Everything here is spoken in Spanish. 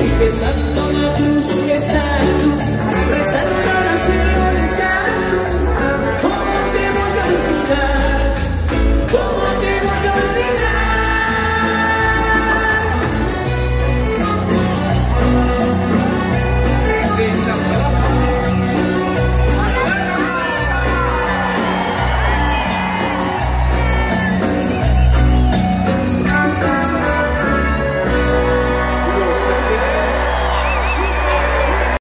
así pensando